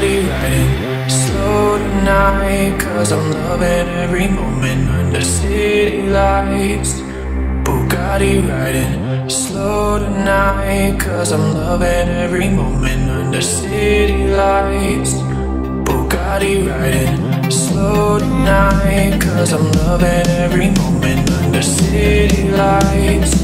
Bugatti riding slow tonight Cause I'm loving every moment under city lights. Bugatti riding. Slow tonight Cause I'm loving every moment under city lights. Bugatti riding. Slow tonight Cause I'm loving every moment under city lights.